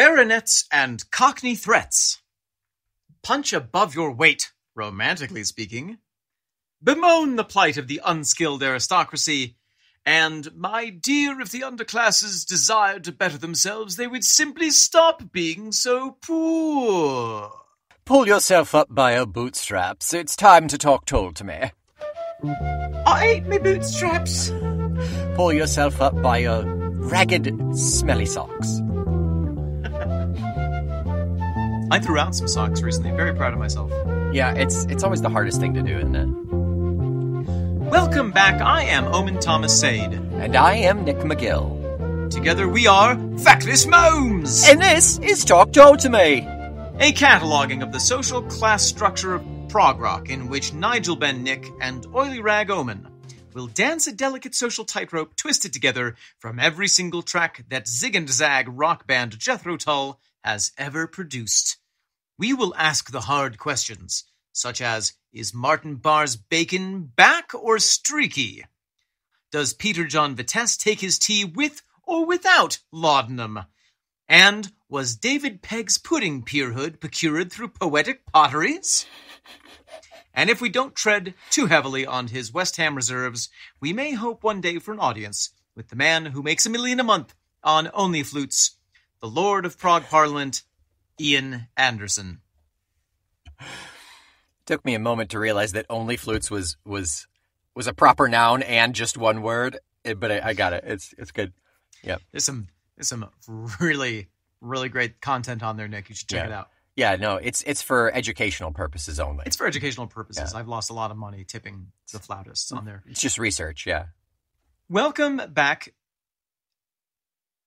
baronets and cockney threats. Punch above your weight, romantically speaking. Bemoan the plight of the unskilled aristocracy. And, my dear, if the underclasses desired to better themselves, they would simply stop being so poor. Pull yourself up by your bootstraps. It's time to talk Tull to me. I ate my bootstraps. Pull yourself up by your ragged, smelly socks. I threw out some socks recently. Very proud of myself. Yeah, it's it's always the hardest thing to do, isn't it? Welcome back. I am Omen Thomas Sade. And I am Nick McGill. Together we are Feckless Momes, And this is Talk Tull to Me. a cataloging of the social class structure of prog rock in which Nigel Ben Nick and Oily Rag Omen will dance a delicate social tightrope twisted together from every single track that Zig and Zag rock band Jethro Tull has ever produced. We will ask the hard questions, such as Is Martin Barre's bacon back or streaky? Does Peter-John Vettese take his tea with or without laudanum? And was David Pegg's pudding peerhood procured through poetic potteries? And if we don't tread too heavily on his West Ham reserves, we may hope one day for an audience with the man who makes a million a month on Only Flutes, the Lord of Prog Parliament, Ian Anderson. Took me a moment to realize that only flutes was was was a proper noun and just one word, eh, but I, I got it. It's it's good. Yeah, there's some there's some really really great content on there, Nick. You should check Yeah. it out. Yeah, no, it's it's for educational purposes only. It's for educational purposes. Yeah. I've lost a lot of money tipping the flautists on there. It's just research. Yeah. Welcome back.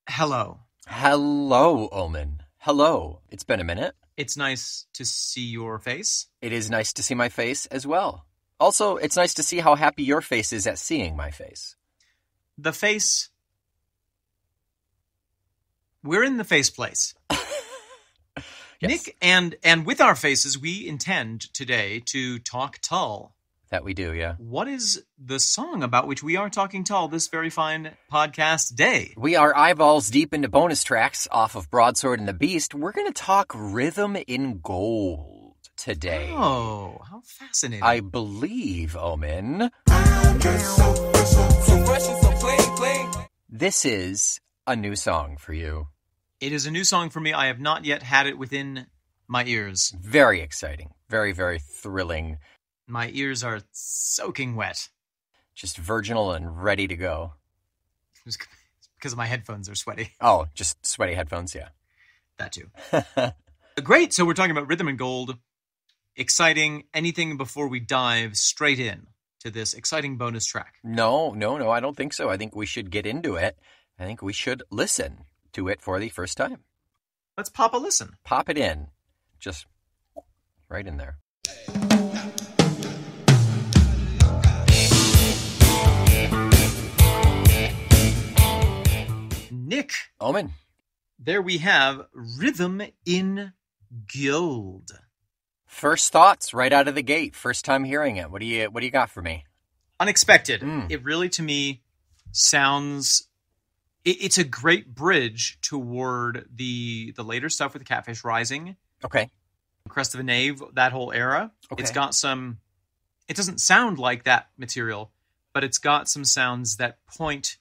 Hello. Hello, Omen. Hello. It's been a minute. It's nice to see your face. It is nice to see my face as well. Also, it's nice to see how happy your face is at seeing my face. The face. We're in the face place. Yes, Nick and and with our faces we intend today to talk Tull. That we do. Yeah. What is the song about which we are talking Tull this very fine podcast day? We are eyeballs deep into bonus tracks off of Broadsword and the Beast. We're going to talk Rhythm in Gold today. Oh, how fascinating. I believe, Omen. This is a new song for you. It is a new song for me. I have not yet had it within my ears. Very exciting. Very, very thrilling. My ears are soaking wet Just virginal and ready to go. It's because my headphones are sweaty. Oh, just sweaty headphones. Yeah. That too. Great. So we're talking about Rhythm and Gold. Exciting. Anything before we dive straight in to this exciting bonus track? No, no, no, I don't think so. I think we should get into it. I think we should listen to it for the first time. Let's pop a listen. Pop it in. Just right in there. Nick, Omen. there we have Rhythm in Gold. First thoughts right out of the gate. First time hearing it. What do you what do you got for me? Unexpected. Mm. It really, to me, sounds. It, it's a great bridge toward the the later stuff with Catfish Rising, Okay. Crest of a Knave, that whole era. Okay. It's got some. It doesn't sound like that material, but it's got some sounds that point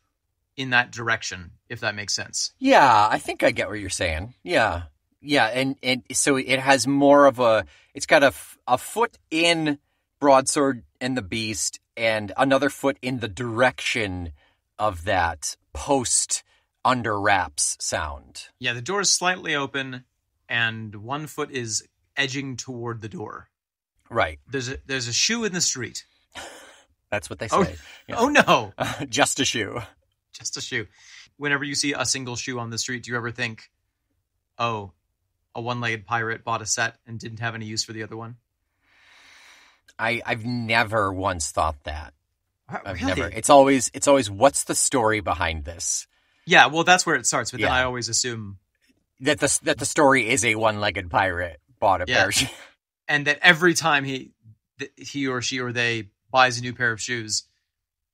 in that direction, if that makes sense. Yeah, I think I get what you're saying. Yeah. Yeah, and and so it has more of a it's got a, a foot in broadsword and the beast and another foot in the direction of that post under wraps sound. Yeah, the door is slightly open, and one foot is edging toward the door. Right. There's a there's a shoe in the street. That's what they Oh, say. Yeah. Oh no, Just a shoe. Just a shoe. Whenever you see a single shoe on the street, do you ever think, "Oh, a one-legged pirate bought a set and didn't have any use for the other one"? I I've never once thought that. I've really? never. It's always it's always what's the story behind this? Yeah, well, that's where it starts. But then I always assume, That the that the story is a one-legged pirate bought a Yeah. pair of shoes. and that every time he he or she or they buys a new pair of shoes,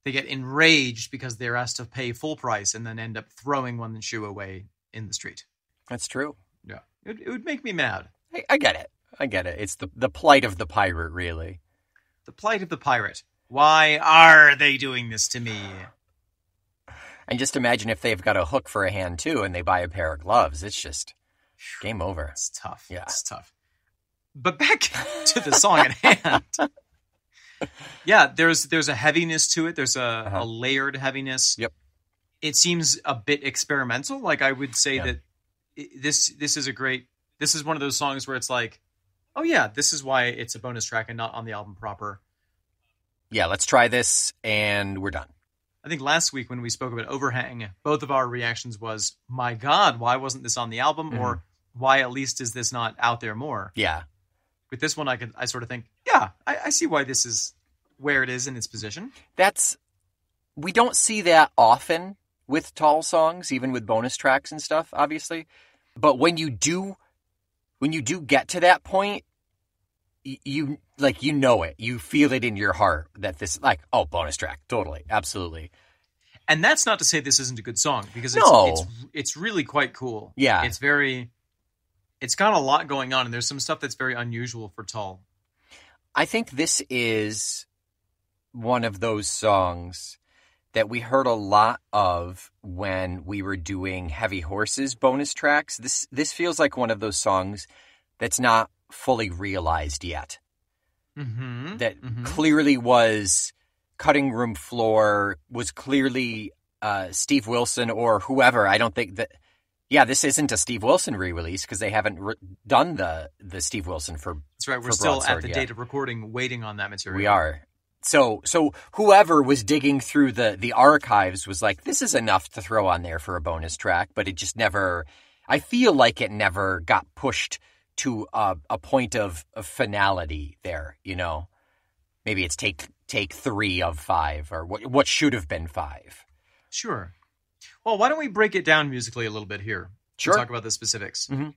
they get enraged because they're asked to pay full price and then end up throwing one shoe away in the street. That's true. Yeah, it, it would make me mad. I, I get it. I get it. It's the the plight of the pirate, really. The plight of the pirate. Why are they doing this to me? And just imagine if they've got a hook for a hand too, and they buy a pair of gloves. It's just game over. It's tough. Yeah. It's tough. But back to the song at hand. Yeah, there's there's a heaviness to it. There's a, Uh-huh. a layered heaviness. Yep. It seems a bit experimental. Like I would say Yeah. that this this is a great. This is one of those songs where it's like, oh yeah, this is why it's a bonus track and not on the album proper. Yeah, let's try this, and we're done. I think last week when we spoke about Overhang, both of our reactions was, "My God, why wasn't this on the album?" Mm-hmm. Or "Why at least is this not out there more?" Yeah, With this one, I could I sort of think, yeah, I, I see why this is where it is in its position. that's we don't see that often with Tull songs, even with bonus tracks and stuff, obviously. But when you do, when you do get to that point, you like you know it, you feel it in your heart that this like oh bonus track, totally, absolutely. And that's not to say this isn't a good song because it's No. it's, it's really quite cool. Yeah. it's very. It's got a lot going on, and there's some stuff that's very unusual for Tull. I think this is one of those songs that we heard a lot of when we were doing Heavy Horses bonus tracks. This this feels like one of those songs that's not fully realized yet. Mm-hmm. That Mhm. clearly was cutting room floor was clearly uh, Steve Wilson or whoever. I don't think that. Yeah, this isn't a Steve Wilson re-release because they haven't re- done the the Steve Wilson for That's right. We're still at the yeah. date of recording, waiting on that material. We are. So so whoever was digging through the the archives was like, this is enough to throw on there for a bonus track, but it just never. I feel like it never got pushed to a, a point of, of finality there. You know, maybe it's take take three of five, or what what should have been five. Sure. Well, why don't we break it down musically a little bit here? Sure. Talk about the specifics. Mhm.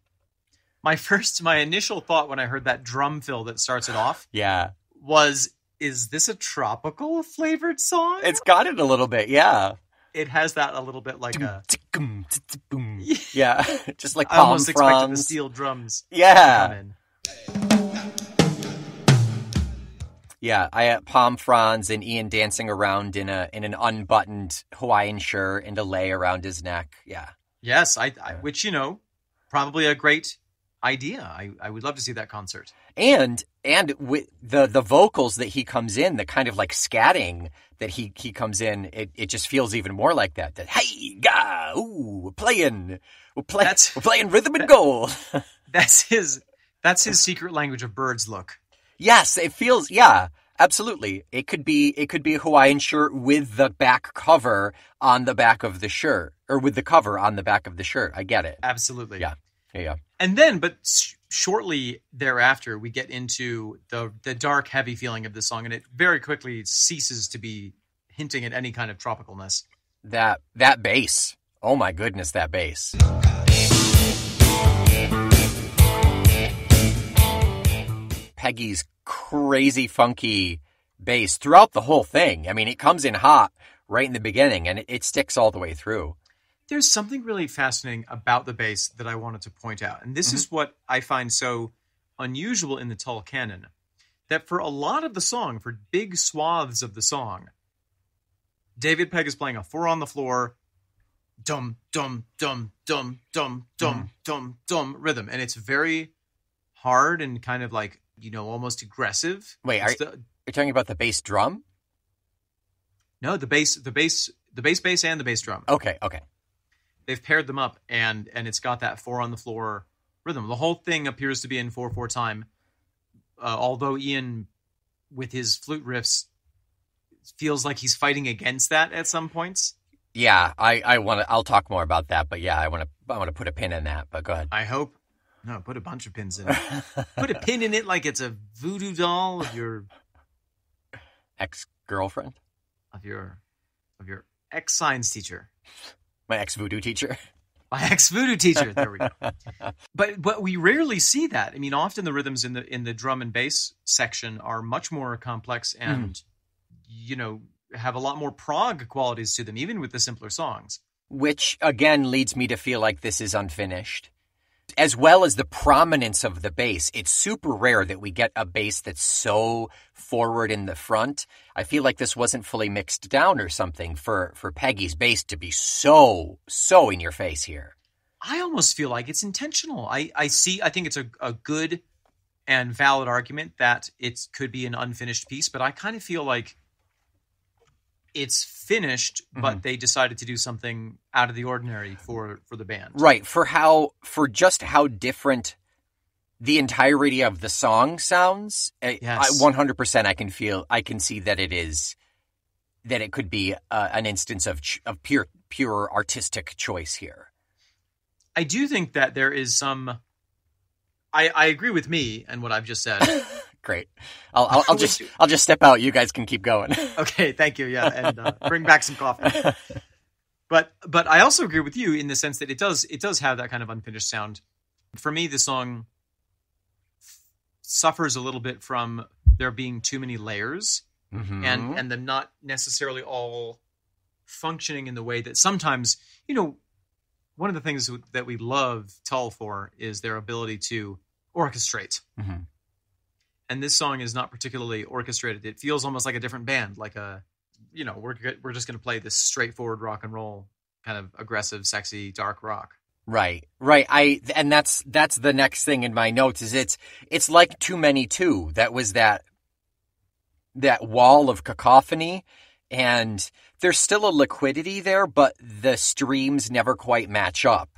My first, my initial thought when I heard that drum fill that starts it off Yeah, was, "Is this a tropical flavored song?" it's got it a little bit. Yeah. it has that a little bit like a. Yeah, just like I almost expected the steel drums to Yeah, come in. Yeah, I had Palm fronds and Ian dancing around in a in an unbuttoned Hawaiian shirt and a lei around his neck. Yeah. Yes, I, I which you know, probably a great idea. I, I would love to see that concert. And and with the the vocals that he comes in, the kind of like scatting that he he comes in, it, it just feels even more like that. That hey, ga, ooh, we're playing, we're playing, we're playing rhythm and goal. That's his. That's his secret language of birds. Look. Yes, it feels yeah, absolutely. It could be it could be a Hawaiian shirt with the back cover on the back of the shirt or with the cover on the back of the shirt. I get it. Absolutely. Yeah. Yeah, yeah. And then, but sh- shortly thereafter, we get into the the dark, heavy feeling of the song, and it very quickly ceases to be hinting at any kind of tropicalness. That that bass. Oh my goodness, that bass. Peggy's crazy funky bass throughout the whole thing. I mean, it comes in hot right in the beginning and it, it sticks all the way through. There's something really fascinating about the bass that I wanted to point out. And this mm-hmm. is what I find so unusual in the Tull canon that for a lot of the song, for big swaths of the song, David Pegg is playing a four on the floor, dum, dum, dum, dum, dum, dum, mm. dum, dum rhythm. And it's very hard and kind of like you know almost aggressive. Wait, are- the- You're talking about the bass drum? no, the bass, the bass, the bass bass and the bass drum. Okay, okay. they've paired them up and and it's got that four on the floor rhythm. The whole thing appears to be in four four time. Uh, although Ian, with his flute riffs, feels like he's fighting against that at some points. Yeah, I, I want to. I'll talk more about that, but yeah, I want to. I want to put a pin in that. But go ahead. I hope. No, put a bunch of pins in it. put a pin in it like it's a voodoo doll of your Ex girlfriend, of your of your ex science teacher. my ex voodoo teacher. My ex voodoo teacher. There we go. but but we rarely see that. I mean, often the rhythms in the in the drum and bass section are much more complex hmm. and you know have a lot more prog qualities to them, even with the simpler songs. Which again leads me to feel like this is unfinished. As well as the prominence of the bass. It's super rare that we get a bass that's so forward in the front. I feel like this wasn't fully mixed down or something for for Peggy's bass to be so so in your face here. I almost feel like it's intentional. I, I see, I think it's a, a good and valid argument that it could be an unfinished piece, but I kind of feel like it's finished, but Mm-hmm. they decided to do something out of the ordinary for, for the band. Right, for how for just how different the entirety of the song sounds. Yes. I, 100% I can feel I can see that it is that it could be uh, an instance of ch- of pure pure artistic choice here. I do think that there is some. I, I agree with me and what I've just said. Great. I'll I'll, I'll just I'll just step out. You guys can keep going. okay, thank you. Yeah, and uh, bring back some coffee. But but I also agree with you in the sense that it does it does have that kind of unfinished sound. For me, the song suffers a little bit from there being too many layers Mhm. and and them not necessarily all functioning in the way that sometimes you know one of the things that we love Tull for is their ability to orchestrate. Mhm. And this song is not particularly orchestrated. It feels almost like a different band, like a you know, we're we're just going to play this straightforward rock and roll kind of aggressive, sexy, dark rock. Right, right. I and that's that's the next thing in my notes is it's it's like too many too. That was that that wall of cacophony, and there's still a liquidity there, but the streams never quite match up.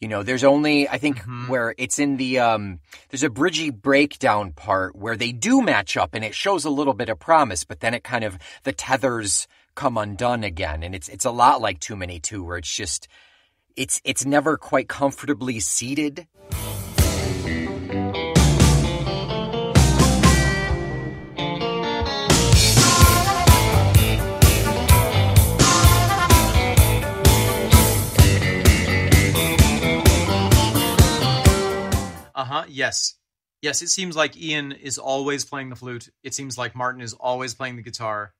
You know, there's only I think Mhm. where it's in the um there's a bridgy breakdown part where they do match up and it shows a little bit of promise, but then it kind of the tethers come undone again, and it's it's a lot like too many two, where it's just it's it's never quite comfortably seated. Uh huh. Yes. Yes. It seems like Ian is always playing the flute. It seems like Martin is always playing the guitar.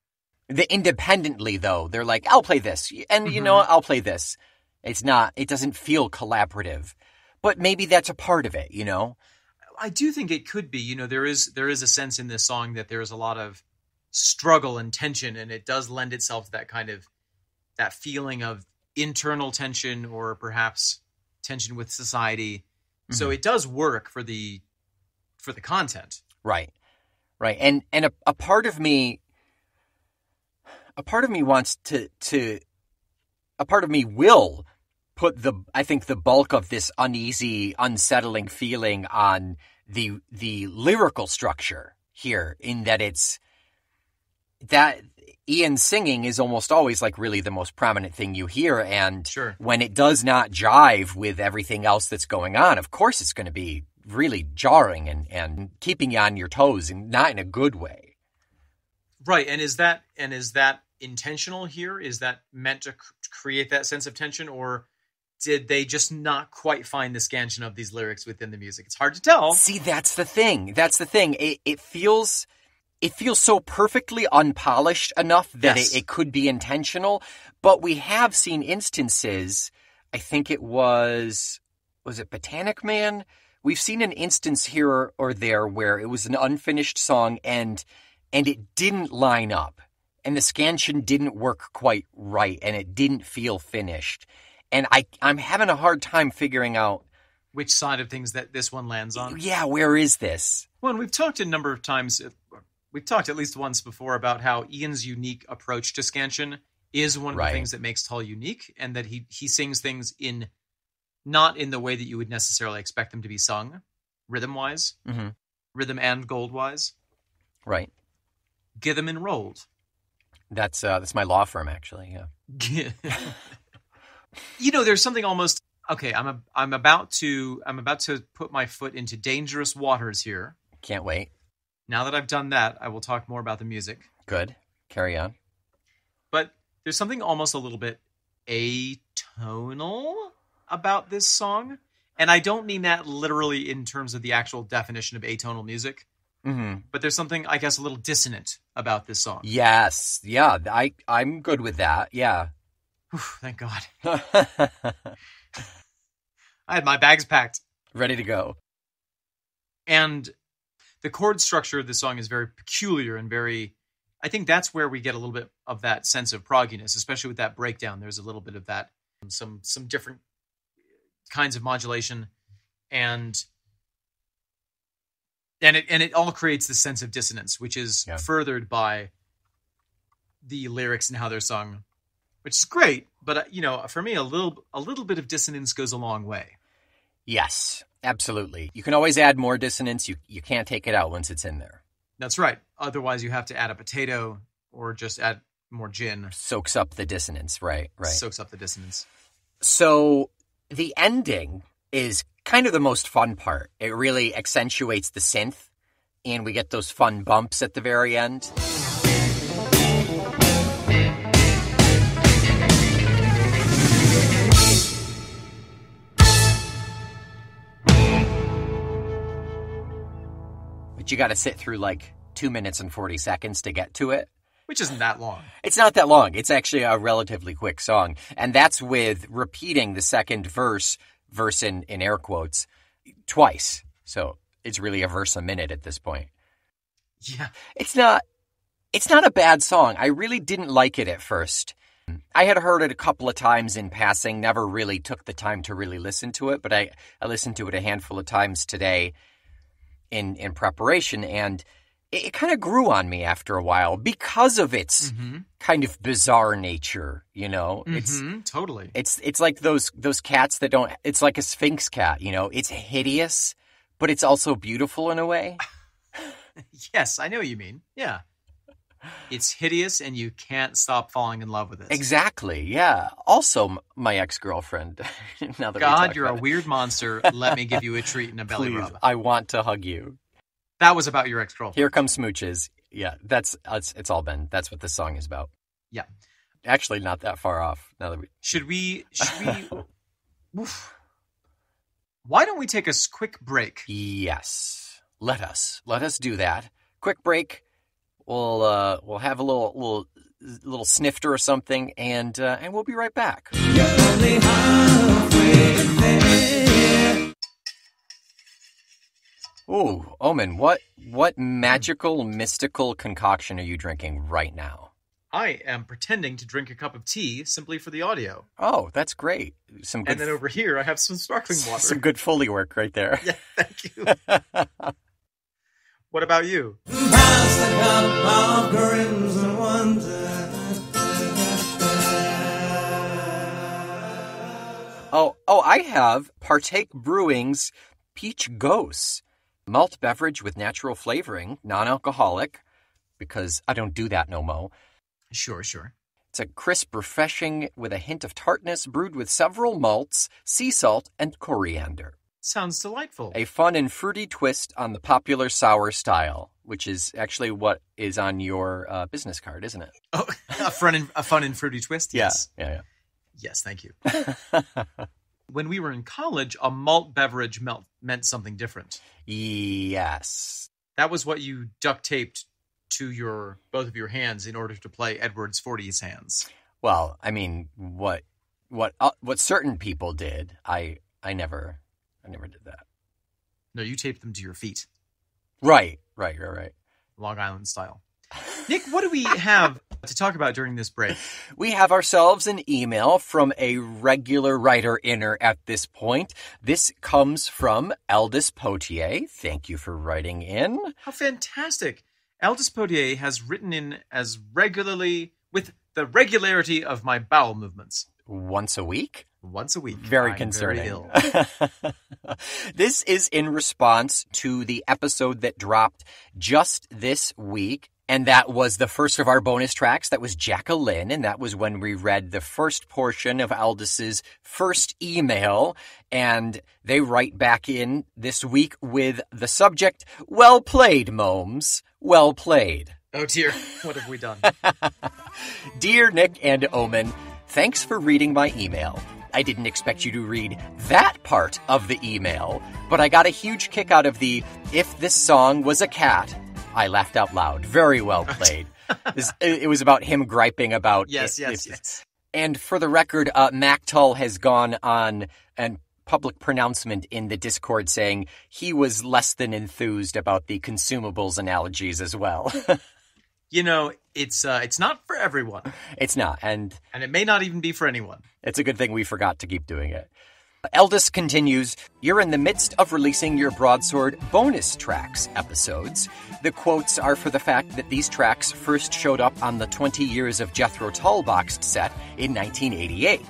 The independently though, they're like, I'll play this, and you know, Mhm. what? I'll play this. It's not. It doesn't feel collaborative, but maybe that's a part of it. You know. I do think it could be. You know, there is there is a sense in this song that there is a lot of struggle and tension, and it does lend itself to that kind of that feeling of internal tension or perhaps tension with society. So Mhm. it does work for the for the content. Right. Right. And and a, a part of me a part of me wants to to a part of me will put the I think the bulk of this uneasy, unsettling feeling on the the lyrical structure here in that it's that Ian singing is almost always like really the most prominent thing you hear and Sure. when it does not jive with everything else that's going on, of course it's going to be really jarring and, and keeping you on your toes and not in a good way. Right, and is that and is that intentional here? Is that meant to create that sense of tension, or did they just not quite find the scansion of these lyrics within the music? It's hard to tell. See, that's the thing. That's the thing. It, it feels it feels so perfectly unpolished enough that Yes. it, it could be intentional, but we have seen instances. I think it was was it Botanic Man? We've seen an instance here or there where it was an unfinished song and and it didn't line up. And the scansion didn't work quite right and it didn't feel finished. And I I'm having a hard time figuring out Which side of things that this one lands on? yeah, where is this? Well, and we've talked a number of times. Uh, We've talked at least once before about how Ian's unique approach to scansion is one of Right. the things that makes Tull unique, and that he he sings things in not in the way that you would necessarily expect them to be sung, rhythm wise, Mhm. rhythm and gold wise, Right. Githem and rolled. That's uh, that's my law firm, actually. Yeah. you know, there's something almost okay. I'm a, I'm about to I'm about to put my foot into dangerous waters here. Can't wait. Now that I've done that, I will talk more about the music. Good. Carry on. But there's something almost a little bit atonal about this song, and I don't mean that literally in terms of the actual definition of atonal music. hmm But there's something, I guess, a little dissonant about this song. Yes. Yeah. I I'm good with that. Yeah. Whew, thank God. I had my bags packed. Ready to go. And the chord structure of the song is very peculiar and very I think that's where we get a little bit of that sense of progginess, especially with that breakdown. There's a little bit of that, some some different kinds of modulation, and and it and it all creates this sense of dissonance, which is Yeah. furthered by the lyrics and how they're sung, which is great. But uh, you know, for me, a little a little bit of dissonance goes a long way. Yes, absolutely. You can always add more dissonance. You you can't take it out once it's in there. That's right. Otherwise, you have to add a potato or just add more gin. Soaks up the dissonance, right? Right. Soaks up the dissonance. So the ending is kind of the most fun part. It really accentuates the synth, and we get those fun bumps at the very end. But you got to sit through like two minutes and 40 seconds to get to it. which isn't that long. It's not that long. It's actually a relatively quick song. And that's with repeating the second verse, verse in, in air quotes, twice. So it's really a verse a minute at this point. Yeah. It's not it's not a bad song. I really didn't like it at first. I had heard it a couple of times in passing, never really took the time to really listen to it, but I, I listened to it a handful of times today in in preparation and it, it kind of grew on me after a while because of its Mm-hmm. kind of bizarre nature, you know. It's hmm totally. it's it's like those those cats that don't it's like a sphinx cat, you know. It's hideous, but it's also beautiful in a way. Yes, I know what you mean. Yeah. It's hideous and you can't stop falling in love with it. Exactly. Yeah. Also my ex-girlfriend. now that God, you're a it. weird monster. Let me give you a treat and a belly Please, rub. I want to hug you. That was about your ex girlfriend. Here come smooches. Yeah, that's it's, it's all been. That's what this song is about. Yeah. Actually, not that far off. Now that we Should we? Should we? Why don't we take a quick break? Yes. Let us. Let us do that. Quick break. We'll uh we'll have a little little little snifter or something and uh, and we'll be right back. Ooh, Omen, what what magical mystical concoction are you drinking right now? I am pretending to drink a cup of tea simply for the audio, Oh, that's great. Some good and then over here I have some sparkling water. some good Foley work right there. Yeah, thank you. what about you? Pass the cup of crimson wonder. Oh, oh, I have Partake Brewing's Peach Gose malt beverage with natural flavoring, non-alcoholic, because I don't do that no mo. Sure, sure. It's a crisp, refreshing with a hint of tartness, brewed with several malts, sea salt, and coriander. Sounds delightful. A fun and fruity twist on the popular sour style, which is actually what is on your uh, business card, isn't it? Oh, a fun and a fun and fruity twist. Yes, yeah, yes, thank you. When we were in college, a malt beverage melt meant something different. yes. That was what you duct taped to your both of your hands in order to play Edward's 40s hands. Well, I mean, what what uh, what certain people did, I I never I never did that. No, you taped them to your feet, Right, right, right, right. Long Island style. Nick, what do we have to talk about during this break? We have ourselves an email from a regular writer inner at this point. This comes from Eldis Potier. Thank you for writing in. How fantastic! Aldous Potier has written in as regularly with the regularity of my bowel movements Once a week? Once a week. Very I'm concerning. ill. this is in response to the episode that dropped just this week. And that was the first of our bonus tracks. That was Jacqueline. And that was when we read the first portion of Aldis's first email. And they write back in this week with the subject, Well played, Momes. Well played. oh dear, what have we done? Dear Nick and Omen, thanks for reading my email. I didn't expect you to read that part of the email, but I got a huge kick out of the if this song was a cat. I laughed out loud. Very well played. It was about him griping about Yes, if- yes, if- yes. And for the record, uh, Mactol has gone on and public pronouncement in the Discord saying he was less than enthused about the consumables analogies as well. You know, it's uh, it's not for everyone, it's not, and and it may not even be for anyone. it's a good thing we forgot to keep doing it. Eldest continues, You're in the midst of releasing your Broadsword bonus tracks episodes. The quotes are for the fact that these tracks first showed up on the 20 Years of Jethro Tull boxed set in 1988.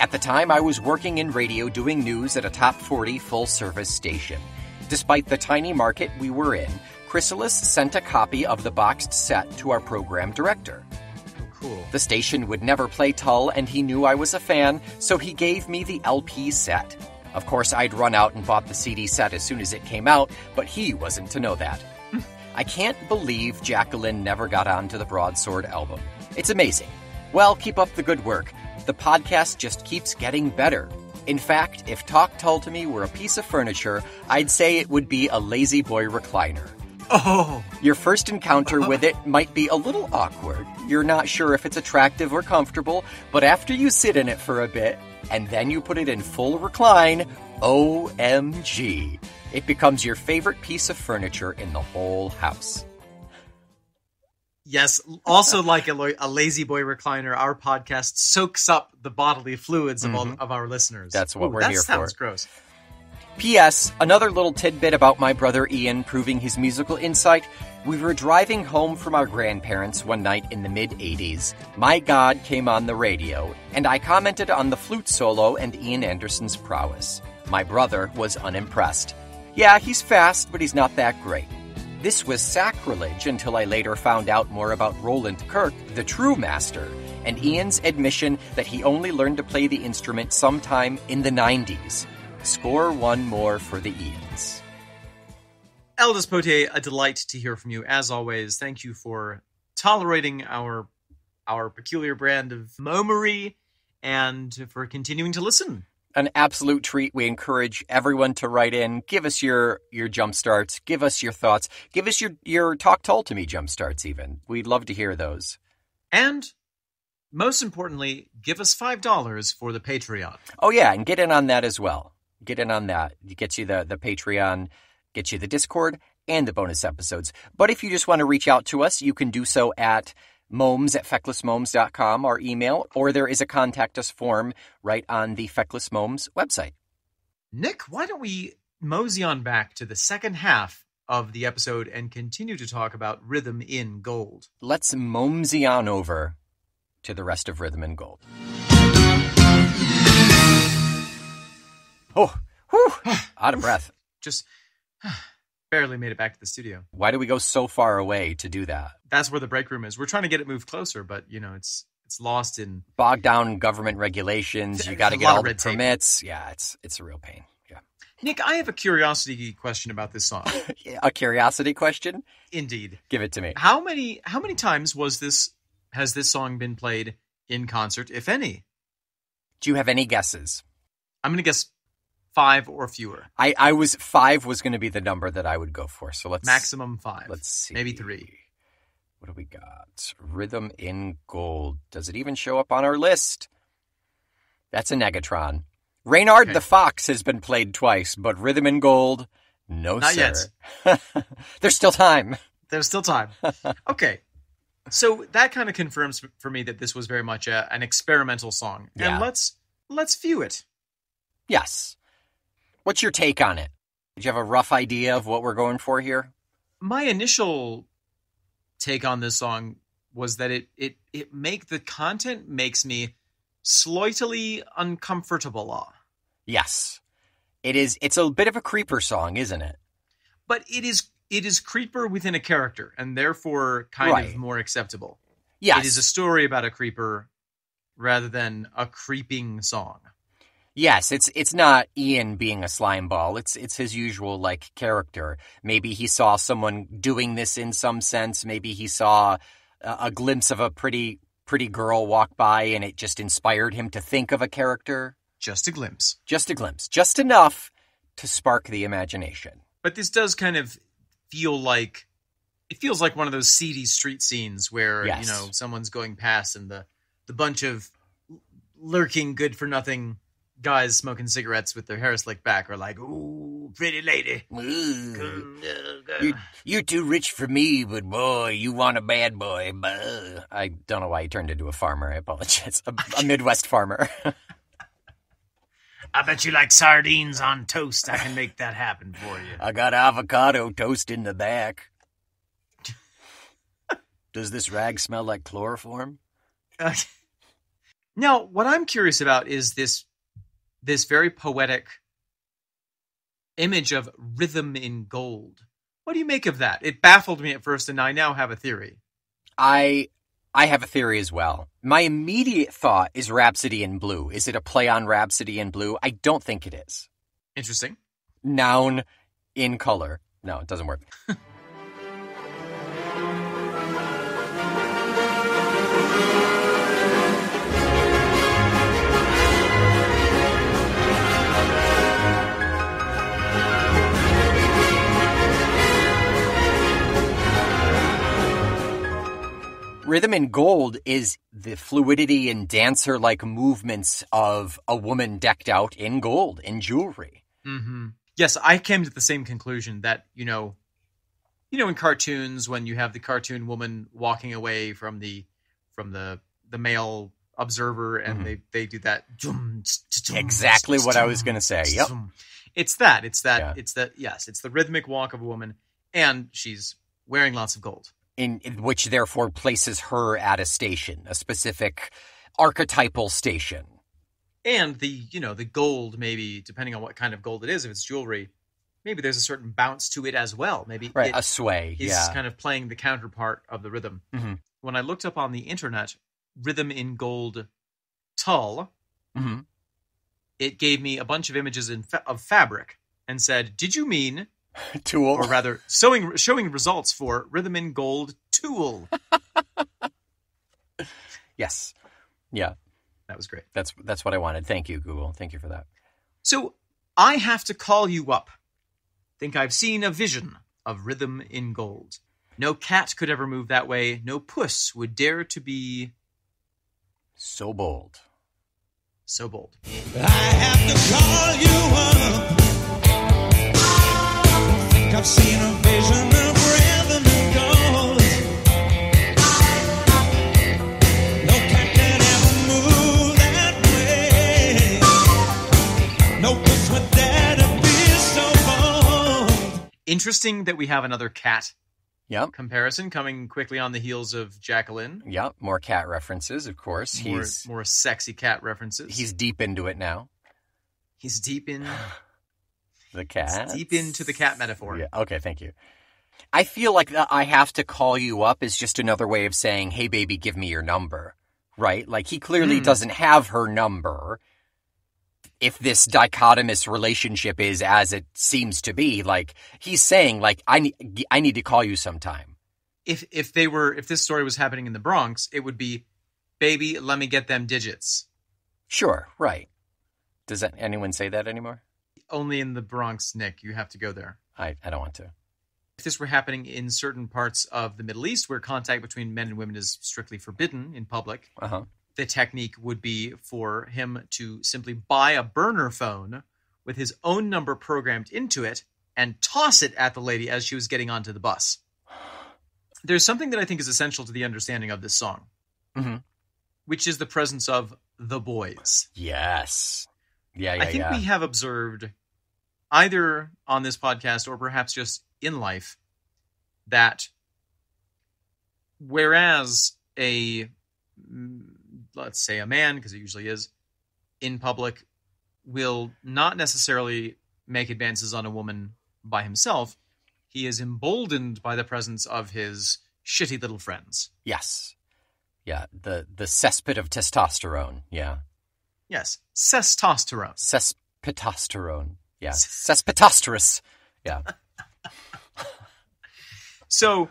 At the time, I was working in radio doing news at a top 40 full service station. Despite the tiny market we were in, Chrysalis sent a copy of the boxed set to our program director. Oh, cool. The station would never play Tull, and he knew I was a fan, so he gave me the LP set. Of course, I'd run out and bought the CD set as soon as it came out, but he wasn't to know that. I can't believe Jacqueline never got onto the Broadsword album. It's amazing. Well, keep up the good work. The podcast just keeps getting better. In fact, if Talk Tull to Me were a piece of furniture, I'd say it would be a La-Z-Boy recliner. Oh, Your first encounter with it might be a little awkward. You're not sure if it's attractive or comfortable, but after you sit in it for a bit and then you put it in full recline, OMG, it becomes your favorite piece of furniture in the whole house. yes. Also, like a, a La-Z-Boy recliner, our podcast soaks up the bodily fluids of all mm-hmm. of our listeners. That's what Ooh, we're that here sounds for. gross. P.S. Another little tidbit about my brother Ian proving his musical insight. We were driving home from our grandparents one night in the mid 80s. My God came on the radio, and I commented on the flute solo and Ian Anderson's prowess. My brother was unimpressed. Yeah, he's fast, but he's not that great. This was sacrilege until I later found out more about Roland Kirk, the true master, and Ian's admission that he only learned to play the instrument sometime in the 90s. Score one more for the Ians. Eldest Potier, a delight to hear from you as always. Thank you for tolerating our our peculiar brand of momery and for continuing to listen. An absolute treat. We encourage everyone to write in. Give us your your jump starts. Give us your thoughts. Give us your your talk Tull to me jump starts. Even we'd love to hear those. And most importantly, give us five dollars for the Patreon. Oh yeah, and get in on that as well. Get in on that. It gets you the the Patreon, gets you the Discord and the bonus episodes. But if you just want to reach out to us, you can do so at momes at fecklessmomes.com, our email, or there is a contact us form right on the Feckless Momes website. Nick, why don't we mosey on back to the second half of the episode and continue to talk about rhythm in gold? Let's momesy on over to the rest of Rhythm in Gold. Oh, whew, out of breath. Just barely made it back to the studio. Why do we go so far away to do that? That's where the break room is. We're trying to get it moved closer, but you know, it's it's lost in Bogged down government regulations. You got to get all the red tape. permits. Yeah, it's it's a real pain. Yeah. Nick, I have a curiosity question about this song. A curiosity question? Indeed. Give it to me. How many how many times was this has this song been played in concert, if any? Do you have any guesses? I'm gonna guess five or fewer. I, I was five was going to be the number that I would go for. So let's Maximum five. Let's see. Maybe three. What do we got? Rhythm in gold. Does it even show up on our list? That's a Negatron. Reynard Okay. the Fox has been played twice, but Rhythm in Gold, no Not sir. yet. There's still time. There's still time. okay. So that kind of confirms for me that this was very much a, an experimental song. Yeah. And let's let's view it. Yes. What's your take on it? Did you have a rough idea of what we're going for here? My initial take on this song was that it it it make the content makes me slightly uncomfortable. Yes. It is it's a bit of a creeper song, isn't it? But it is it is creeper within a character and therefore kind Right. of more acceptable. Yes. It is a story about a creeper rather than a creeping song. Yes, it's it's not Ian being a slime ball. It's it's his usual like character. Maybe he saw someone doing this in some sense. Maybe he saw a, a glimpse of a pretty pretty girl walk by and it just inspired him to think of a character. Just a glimpse. Just a glimpse, just enough to spark the imagination. But this does kind of feel like it feels like one of those seedy street scenes where Yes. you know someone's going past and the the bunch of lurking good for nothing guys smoking cigarettes with their hair slicked back are like, "Ooh, pretty lady." Ooh, you, you're too rich for me, but boy, you want a bad boy. Buh. I don't know why he turned into a farmer. I apologize. A, a Midwest farmer. I bet you like sardines on toast. I can make that happen for you. I got avocado toast in the back. Does this rag smell like chloroform? Uh, now, what I'm curious about is this this very poetic image of rhythm in gold. What do you make of that? It baffled me at first, and I now have a theory. I I have a theory as well. My immediate thought is Rhapsody in Blue. Is it a play on Rhapsody in Blue? I don't think it is. Interesting. Noun in color. No, it doesn't work. Rhythm in Gold is the fluidity and dancer like movements of a woman decked out in gold, in jewelry. Mm-hmm. Yes, I came to the same conclusion that you know, you know, in cartoons when you have the cartoon woman walking away from the from the the male observer, and Mhm. they they do that. Exactly what I was gonna say. Yep. It's that. It's that. Yeah. It's that. Yes, it's the rhythmic walk of a woman, and she's wearing lots of gold. In, in which therefore places her at a station, a specific archetypal station. and the you know the gold maybe depending on what kind of gold it is if it's jewelry maybe there's a certain bounce to it as well maybe Right, a sway. is yeah. kind of playing the counterpart of the rhythm Mhm. when i looked up on the internet rhythm in gold tull Mhm. it gave me a bunch of images in fa- of fabric and said did you mean Tool. or rather showing showing results for rhythm in gold tool yes. Yeah, that was great that's that's what I wanted. Thank you, Google. Thank you for that. So I have to call you up. Think I've seen a vision of rhythm in gold. No cat could ever move that way. No puss would dare to be So bold. so bold. I have to call you up. Think I've seen a vision of rhythm and gold. No cat can ever move that way. No puss would dare to be so bold. Interesting that we have another cat Yep. comparison coming quickly on the heels of Jacqueline. Yep. More cat references, of course. More, He's more sexy cat references. he's deep into it now. he's deep in The cat. deep into the cat metaphor. Yeah. Okay. Thank you. I feel like the I have to call you up is just another way of saying, "Hey, baby, give me your number." Right? Like he clearly Hmm. doesn't have her number. If this dichotomous relationship is as it seems to be, like he's saying, like I need, I need to call you sometime. If if they were if this story was happening in the Bronx, it would be, baby, let me get them digits. Sure. Right. Does that, anyone say that anymore? Only in the Bronx, Nick. You have to go there. I, I don't want to. if this were happening in certain parts of the Middle East where contact between men and women is strictly forbidden in public, Uh huh. the technique would be for him to simply buy a burner phone with his own number programmed into it and toss it at the lady as she was getting onto the bus. There's something that I think is essential to the understanding of this song, Mhm. which is the presence of the boys. Yes. Yeah. Yeah. I think yeah. we have observed either on this podcast or perhaps just in life that whereas a let's say a man because it usually is in public will not necessarily make advances on a woman by himself he is emboldened by the presence of his shitty little friends Yes. Yeah. The the cesspit of testosterone. Yeah. yes testosterone Cespitosterone. Yeah. Cespitosterous. Yeah. So,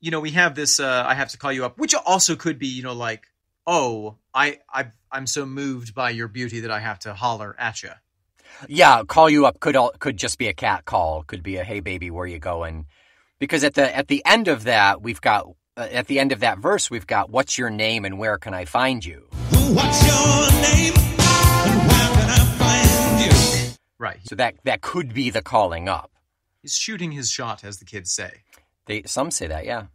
you know, we have this uh I have to call you up, which also could be, you know, like, oh, I I I'm so moved by your beauty that I have to holler at you. Yeah. Call you up could all, could just be a cat call. Could be a hey baby, where you going? Because at the at the end of that, we've got uh, at the end of that verse, we've got what's your name and where can I find you? What's your name? Right. So that that could be the calling up. He's shooting his shot, as the kids say. They some say that, yeah.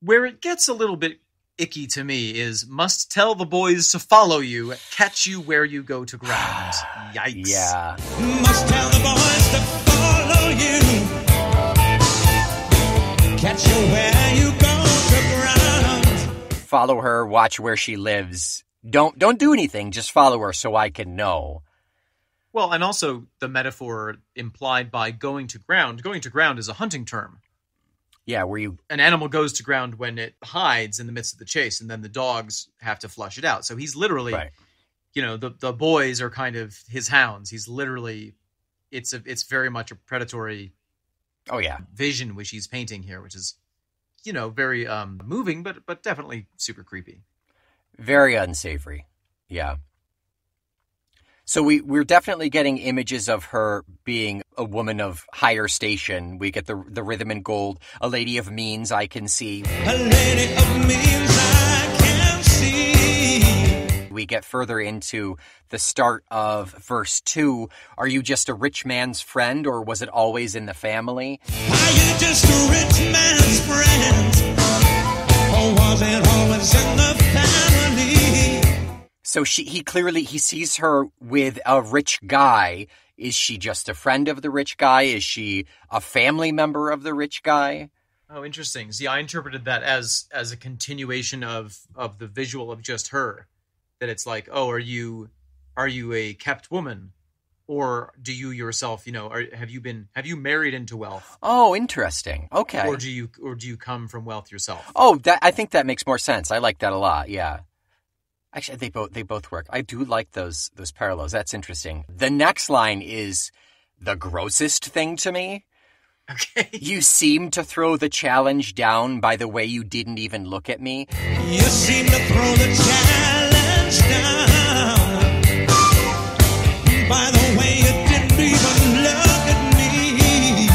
Where it gets a little bit icky to me is must tell the boys to follow you, catch you where you go to ground. Yikes. Yeah. Must tell the boys to follow you. Catch you where you go to ground. Follow her, watch where she lives. Don't don't do anything, just follow her so I can know. Well, and also the metaphor implied by going to ground. Going to ground is a hunting term. Yeah, where you An animal goes to ground when it hides in the midst of the chase, and then the dogs have to flush it out. So he's literally, right. you know, the the boys are kind of his hounds. He's literally, it's a it's very much a predatory Oh yeah. vision which he's painting here, which is, you know, very um moving, but but definitely super creepy. Very unsavory. Yeah. So we we're definitely getting images of her being a woman of higher station. We get the the rhythm and gold, a lady of means. I can see. A lady of means I can see. We get further into the start of verse two. Are you just a rich man's friend, or was it always in the family? Are you just a rich man's friend? Or was it always in the family? So she he clearly he sees her with a rich guy. Is she just a friend of the rich guy? Is she a family member of the rich guy? Oh, interesting. See, I interpreted that as as a continuation of of the visual of just her. That it's like, oh, are you are you a kept woman, or do you yourself, you know, are, have you been have you married into wealth, Oh, interesting. Okay. or do you or do you come from wealth yourself? Oh, that I think that makes more sense. I like that a lot. Yeah. Actually, they both they both work. I do like those those parallels. That's interesting. The next line is the grossest thing to me. Okay. You seem to throw the challenge down by the way you didn't even look at me. You seem to throw the challenge down by the way you didn't even look at me.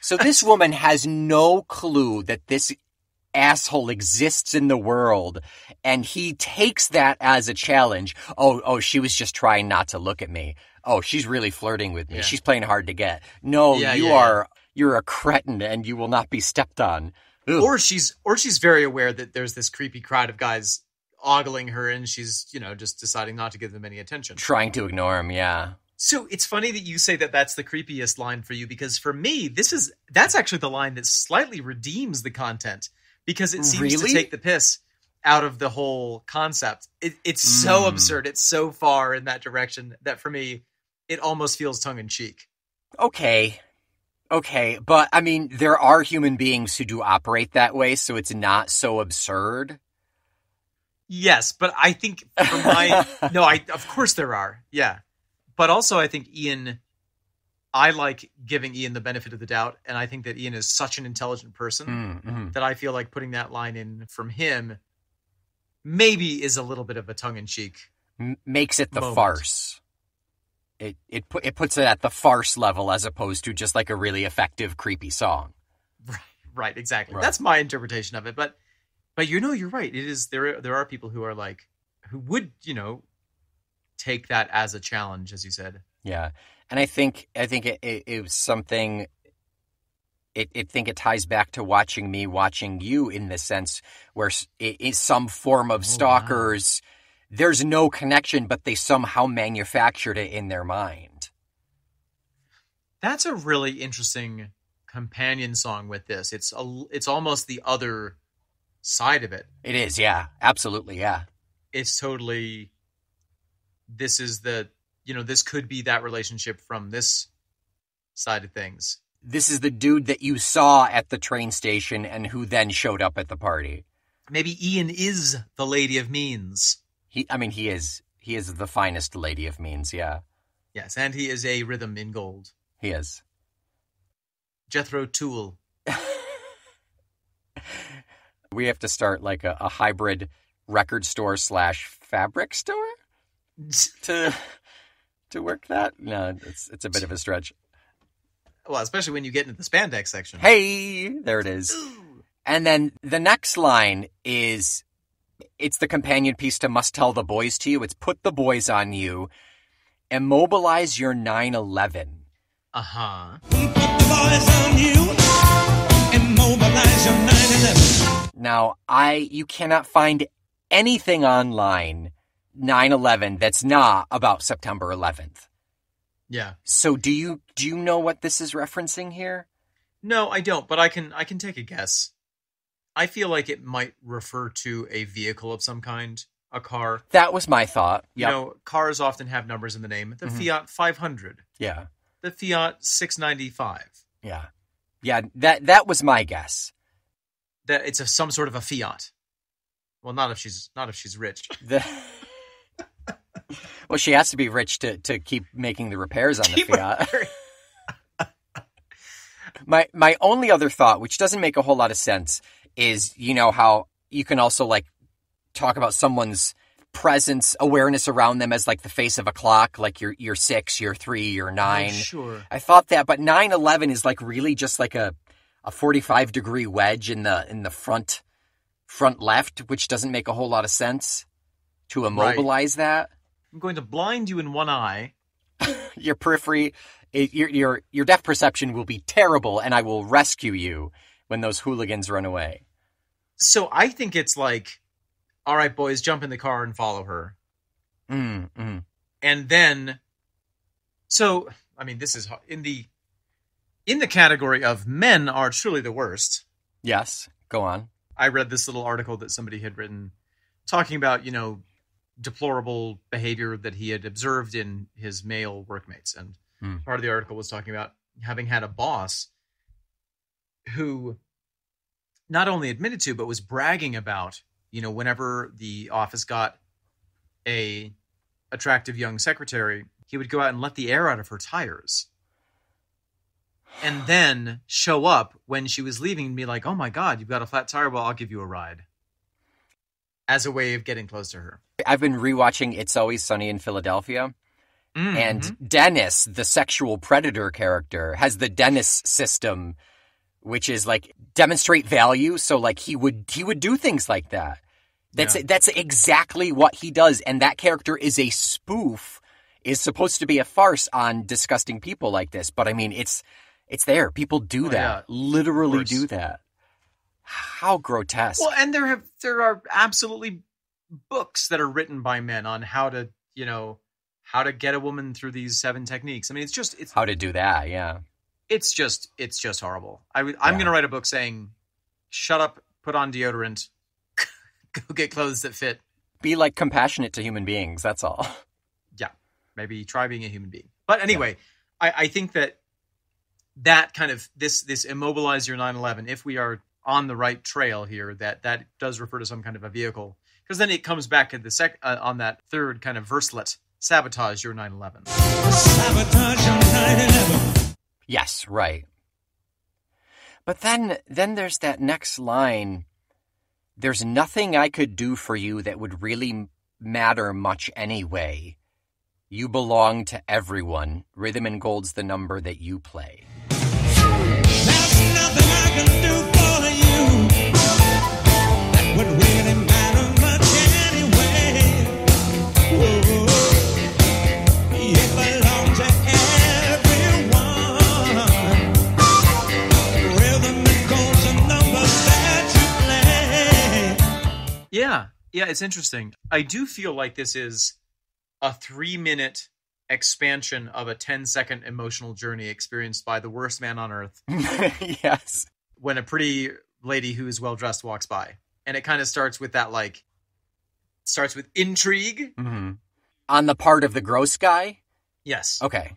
So this woman has no clue that this asshole exists in the world and he takes that as a challenge. Oh, oh, she was just trying not to look at me. Oh, she's really flirting with me. Yeah. She's playing hard to get. No, Yeah, you yeah, are you're a cretin and you will not be stepped on. Ugh. Or she's or she's very aware that there's this creepy crowd of guys ogling her, and she's you know just deciding not to give them any attention. trying to ignore him, yeah. So it's funny that you say that that's the creepiest line for you because for me, this is that's actually the line that slightly redeems the content because it seems Really? to take the piss out of the whole concept. It, it's so Mm. absurd. It's so far in that direction that for me, it almost feels tongue in cheek. Okay. Okay, but I mean, there are human beings who do operate that way, so it's not so absurd. Yes, but I think for my no, I of course there are. Yeah. But also I think Ian I like giving Ian the benefit of the doubt and I think that Ian is such an intelligent person Mm, mhm. that I feel like putting that line in from him maybe is a little bit of a tongue in cheek. M- makes it the Moment. farce. It it pu- it puts it at the farce level as opposed to just like a really effective creepy song. Right, exactly. Right. That's my interpretation of it. But but you know you're right. It is there there are people who are like who would, you know, take that as a challenge as you said. Yeah, and I think I think it, it, it was something. It, it think it ties back to watching me watching you in the sense where it is some form of Oh, wow. stalkers. There's no connection, but they somehow manufactured it in their mind. That's a really interesting companion song with this. It's a, it's almost the other side of it. It is, yeah, absolutely, yeah. It's totally this is the you know this could be that relationship from this side of things. This is the dude that you saw at the train station and who then showed up at the party. Maybe Ian is the lady of means. He, I mean, he is he is the finest lady of means, yeah, Yes, and he is a rhythm in gold. he is. Jethro Tull. We have to start like a, a hybrid record store slash fabric store to to work that. No, it's it's a bit of a stretch. Well, especially when you get into the spandex section. Hey, there it is. And then the next line is it's the companion piece to Must Tell the Boys to You. It's put the boys on you. immobilize your 911. Uh huh. Put the boys on you. Immobilize your 911. Now, I you cannot find anything online 9/11 that's not about September 11th. Yeah. So do you do you know what this is referencing here? No, I don't, but I can I can take a guess. I feel like it might refer to a vehicle of some kind, a car. That was my thought. You know, cars often have numbers in the name. The Mhm. Fiat 500, yeah. the Fiat 695. Yeah. Yeah, that that was my guess. That it's a some sort of a Fiat. Well, not if she's not if she's rich. The Well, she has to be rich to to keep making the repairs on the Fiat. my my only other thought, which doesn't make a whole lot of sense, is you know how you can also like talk about someone's presence, awareness around them as like the face of a clock, like you're you're six, you're three, you're nine. Oh, sure. I thought that, but 9/11 is like really just like a a 45 degree wedge in the in the front front left, which doesn't make a whole lot of sense to immobilize that. I'm going to blind you in one eye. Your periphery, your your your depth perception will be terrible, and I will rescue you when those hooligans run away. So I think it's like, all right, boys, jump in the car and follow her. Mm, mm. and then so i mean this is in the in the category of men are truly the worst Yes, go on. i read this little article that somebody had written talking about you know deplorable behavior that he had observed in his male workmates. And Hmm. part of the article was talking about having had a boss who not only admitted to but was bragging about you know whenever the office got a attractive young secretary he would go out and let the air out of her tires. And then show up when she was leaving and be like oh my god you've got a flat tire. Well i'll give you a ride as a way of getting close to her I've been rewatching It's Always Sunny in Philadelphia. Mm-hmm. And Dennis, the sexual predator character, has the Dennis system, which is like demonstrate value. So like he would he would do things like that. That's Yeah. that's exactly what he does, and that character is a spoof. Is supposed to be a farce on disgusting people like this, but I mean it's it's there. People do Oh, that, yeah. literally do that. How grotesque! Well, and there have there are absolutely books that are written by men on how to, you know, how to get a woman through these seven techniques. I mean, it's just it's How to do that? Yeah. it's just it's just horrible. I would- I'm Yeah. going to write a book saying, "Shut up, put on deodorant, go get clothes that fit." Be like compassionate to human beings. That's all. Yeah, maybe try being a human being. But anyway, I, I think that that kind of this this immobilize your 911. If we are on the right trail here, that that does refer to some kind of a vehicle, because then it comes back at the sec uh, on that third kind of verselet, sabotage your 911. Sabotage your 911. Yes, right. But then then there's that next line. There's nothing I could do for you that would really matter much anyway. You belong to everyone. Rhythm and Gold's the number that you play. Yeah, it's interesting. I do feel like this is a three minute expansion of a 10 second emotional journey experienced by the worst man on earth yes. when a pretty lady who is well dressed walks by. And it kind of starts with that, like, starts with intrigue. hmm On the part of the gross guy? Yes. Okay.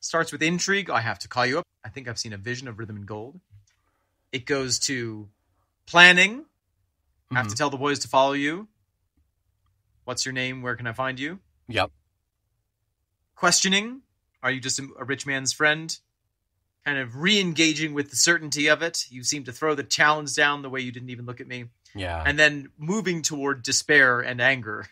Starts with intrigue. I have to call you up. I think I've seen a vision of rhythm and gold. It goes to planning. Have Mhm. to tell the boys to follow you. What's your name? Where can I find you? Yep. questioning are you just a, a rich man's friend kind of re-engaging with the certainty of it you seem to throw the challenge down the way you didn't even look at me Yeah. and then moving toward despair and anger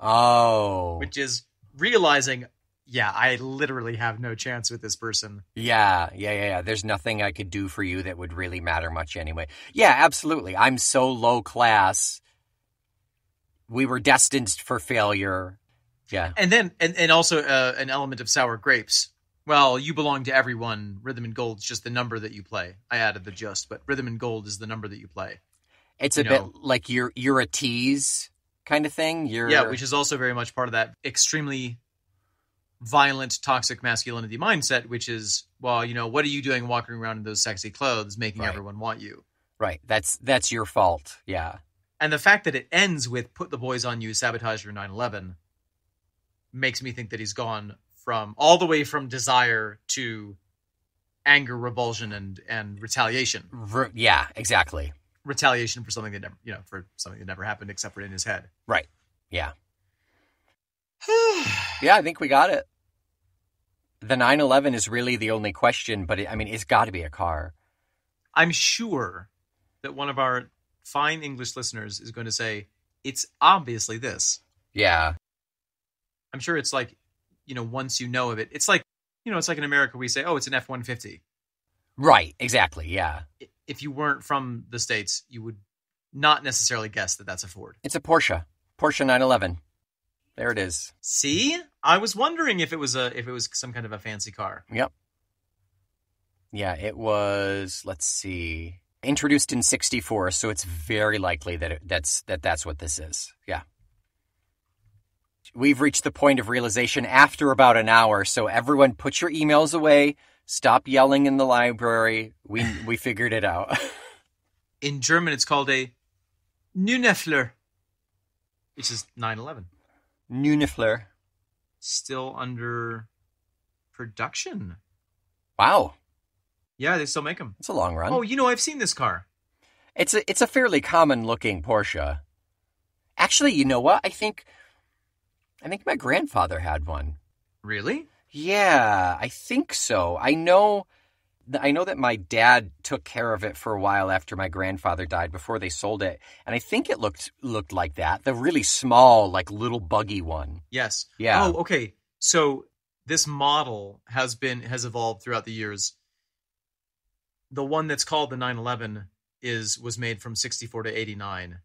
oh. which is realizing yeah i literally have no chance with this person Yeah, yeah, yeah, yeah. There's nothing I could do for you that would really matter much anyway. Yeah, absolutely. I'm so low class. We were destined for failure. Yeah. And then, and, and also uh, an element of sour grapes. Well, you belong to everyone. Rhythm and gold is just the number that you play. I added the just, but rhythm and gold is the number that you play. It's a You bit like you're you're a tease kind of thing. You're Yeah, which is also very much part of that extremely violent, toxic masculinity mindset, which is, well, you know, what are you doing walking around in those sexy clothes, making Right. everyone want you? right. That's that's your fault. Yeah. And the fact that it ends with "put the boys on you, sabotage your 9/11" makes me think that he's gone from all the way from desire to anger, revulsion, and and retaliation. R- yeah. Exactly. Retaliation for something that never, you know, for something that never happened except for in his head. Right. Yeah. Yeah. I think we got it. The 911 is really the only question, but it, I mean, it's got to be a car. I'm sure that one of our fine English listeners is going to say, it's obviously this. Yeah. I'm sure it's like, you know, once you know of it, it's like, you know, it's like in America, we say, oh, it's an F 150. Right. Exactly. Yeah. If you weren't from the States, you would not necessarily guess that that's a Ford. It's a Porsche. Porsche 911. There it is. See? I was wondering if it was a if it was some kind of a fancy car. Yep. Yeah, it was. Let's see, introduced in '64, so it's very likely that it, that's that that's what this is. Yeah. We've reached the point of realization after about an hour, so everyone, put your emails away. Stop yelling in the library. We we figured it out. In German, it's called a Nunefler, which is 911. Nunifler. Still under production. Wow, Yeah, they still make them. it's a long run. Oh, you know, I've seen this car. It's a it's a fairly common looking Porsche. Actually, you know what? I think I think my grandfather had one. Really? Yeah, I think so. I know I know that my dad took care of it for a while after my grandfather died before they sold it. And I think it looked looked like that. The really small like little buggy one. Yes. Yeah. Oh, okay. So this model has been has evolved throughout the years. The one that's called the 911 is was made from 64 to 89,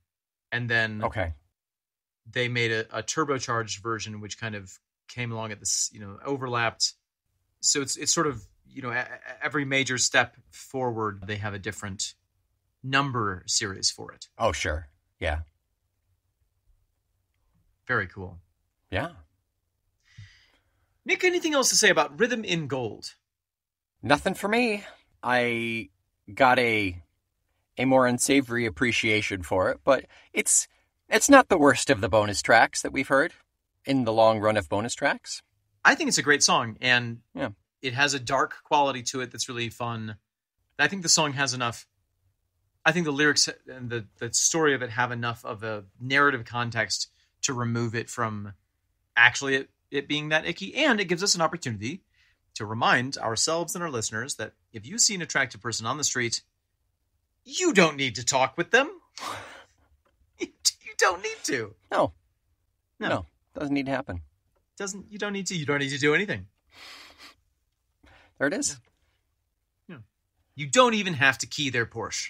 and then Okay. they made a, a turbocharged version, which kind of came along at this, you know, overlapped. So it's it's sort of you know every major step forward, they have a different number series for it. Oh, sure. Yeah. Very cool. Yeah. Nick, anything else to say about Rhythm in Gold? Nothing for me. I got a a more unsavory appreciation for it, but it's it's not the worst of the bonus tracks that we've heard in the long run of bonus tracks. I think it's a great song, and Yeah. It has a dark quality to it that's really fun. I think the song has enough. I think the lyrics and the the story of it have enough of a narrative context to remove it from actually it, it being that icky, and it gives us an opportunity to remind ourselves and our listeners that if you see an attractive person on the street, you don't need to talk with them. you don't need to. No. No. No. Doesn't need to happen. Doesn't you don't need to. You don't need to do anything. There it is. Yeah, You don't even have to key their Porsche.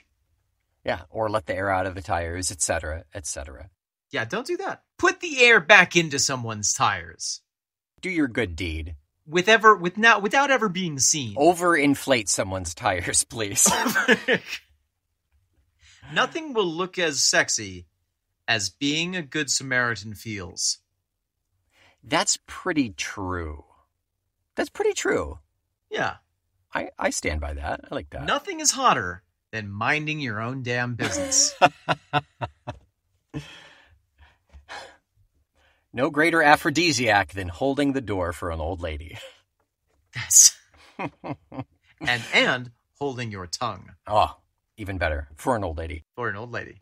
Yeah. Or let the air out of the tires, etc., etc. Yeah, don't do that. Put the air back into someone's tires Do your good deed. with ever with now without ever being seen. Overinflate someone's tires, please. Nothing will look as sexy as being a good Samaritan feels. That's pretty true. That's pretty true. Yeah, I, I stand by that. I like that. nothing is hotter than minding your own damn business. No greater aphrodisiac than holding the door for an old lady. Yes. and and holding your tongue Oh, even better for an old lady. for an old lady.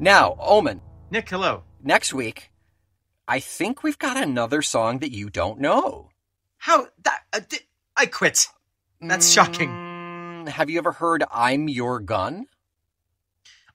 Now, Omen, Nick, hello. next week, I think we've got another song that you don't know. How that uh, di- I quit. That's shocking. Mm, have you ever heard I'm Your Gun?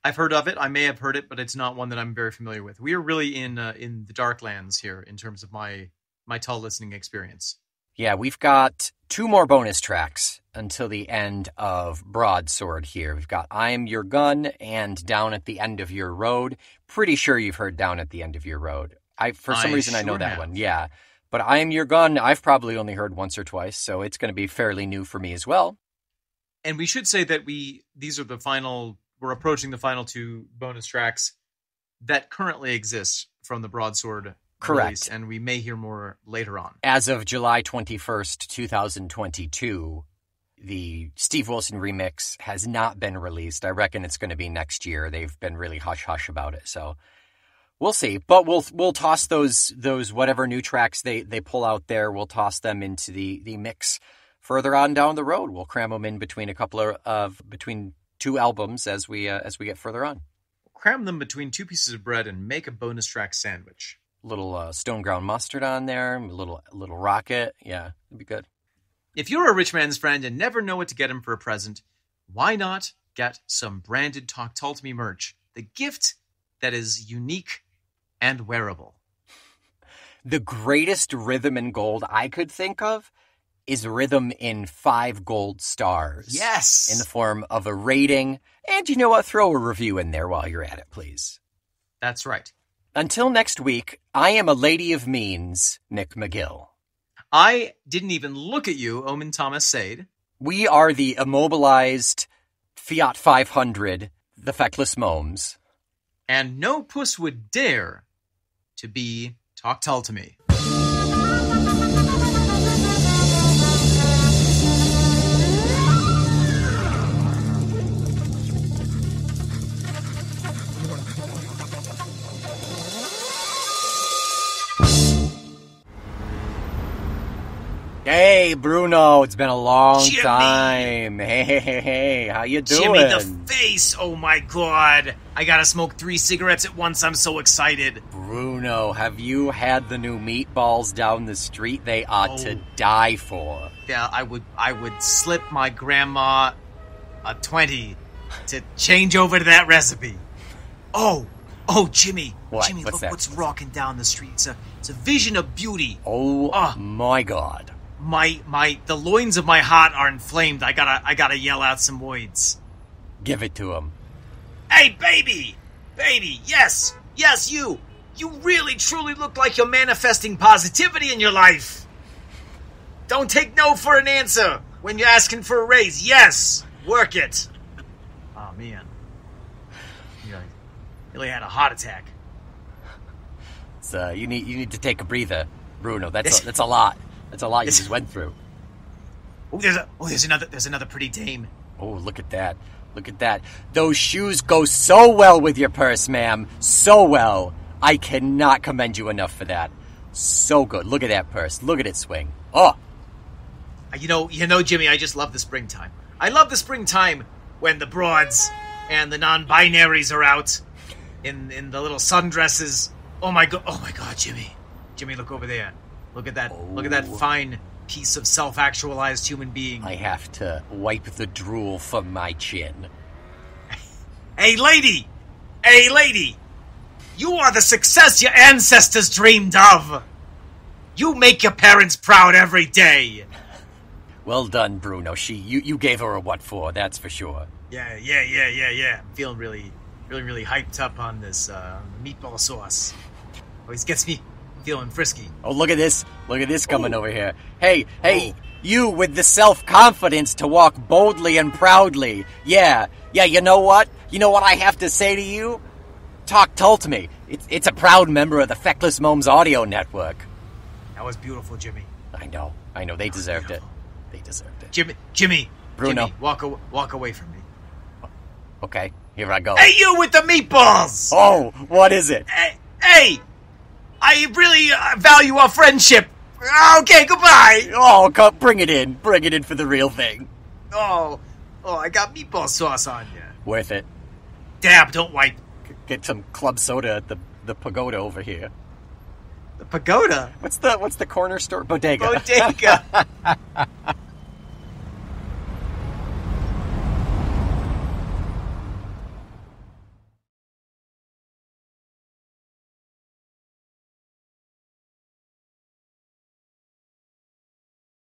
I've heard of it. I may have heard it, but it's not one that I'm very familiar with. We are really in uh, in the dark lands here in terms of my my Tull listening experience. Yeah, we've got two more bonus tracks until the end of Broadsword here. We've got I Am Your Gun and Down at the End of Your Road. Pretty sure you've heard Down at the End of Your Road. I for some I reason I know that have. one. Yeah. But I Am Your Gun, I've probably only heard once or twice, so it's going to be fairly new for me as well. And we should say that we these are the final we're approaching the final two bonus tracks that currently exist from the Broadsword Correct. release, and we may hear more later on. As of July 21st, 2022, the Steve Wilson remix has not been released. I reckon it's going to be next year. They've been really hush hush about it, so we'll see. But we'll we'll toss those those whatever new tracks they they pull out there. We'll toss them into the the mix further on down the road. We'll cram them in between a couple of, of between two albums as we uh, as we get further on. Cram them between two pieces of bread and make a bonus track sandwich. Little uh, stone ground mustard on there, a little little rocket. Yeah, it'd be good. If you're a rich man's friend and never know what to get him for a present, why not get some branded Talk Tull to Me merch? The gift that is unique and wearable. The greatest rhythm in gold I could think of is rhythm in five gold stars. Yes. In the form of a rating. And you know what? Throw a review in there while you're at it, please. That's right. Until next week, I am a lady of means, Nick McGill. I didn't even look at you, Omen Thomas Sade. We are the immobilized Fiat 500, the feckless momes. and no puss would dare to be Talk Tull to Me. Hey, Bruno, it's been a long Jimmy. time. Hey, hey, hey, hey, how you doing? Jimmy the face! Oh my god! I gotta smoke three cigarettes at once. I'm so excited. Bruno, have you had the new meatballs down the street? They ought to Oh. die for. Yeah, I would I would slip my grandma a twenty to change over to that recipe. Oh, oh, Jimmy, What? Jimmy, What's look that? what's rocking down the street. It's a, it's a vision of beauty. Oh Ah. my god. My, my, the loins of my heart are inflamed. I gotta, I gotta yell out some words. Give it to him. Hey, baby, baby, yes, yes, you, you really truly look like you're manifesting positivity in your life. Don't take no for an answer when you're asking for a raise. Yes, work it. Oh man, you really had a heart attack. It's, uh, you need you need to take a breather, Bruno. That's a, that's a lot. That's a lot you just went through. Oh, there's a, oh, there's another, there's another pretty dame. Oh, look at that. Look at that. Those shoes go so well with your purse, ma'am. So well. I cannot commend you enough for that. So good. Look at that purse. Look at it swing. Oh, Uh, You know, you know, Jimmy, I just love the springtime. I love the springtime when the broads and the non-binaries are out in in the little sundresses. Oh my god! Oh my god, Jimmy, Jimmy, look over there. Look at that! Look at that Oh. fine piece of self-actualized human being. I have to wipe the drool from my chin. Hey, lady! Hey, lady! You are the success your ancestors dreamed of. You make your parents proud every day. Well done, Bruno. She, you, you gave her a what for, that's for sure. Yeah, yeah, yeah, yeah, yeah. I'm feeling really, really, really hyped up on this uh, meatball sauce. Always gets me feeling frisky. Oh, look at this. Look at this coming over here. Hey, hey, Oh. you with the self confidence to walk boldly and proudly. Yeah, yeah, you know what? You know what I have to say to you? Talk Tull to me. It's, it's a proud member of the Feckless Momes audio network. That was beautiful, Jimmy. I know, I know, they deserved it. They deserved it. Jimmy, Jimmy, Bruno. Jimmy, walk, aw- walk away from me. Okay, here I go. Hey, you with the meatballs! Oh, what is it? Hey, hey! I really uh, value our friendship. Okay, goodbye. Oh, come, bring it in. Bring it in for the real thing. Oh, oh, I got meatball sauce on you. Worth it. Dab, don't wipe. Get some club soda at the, the pagoda over here. The pagoda. What's the what's the corner store bodega? Bodega.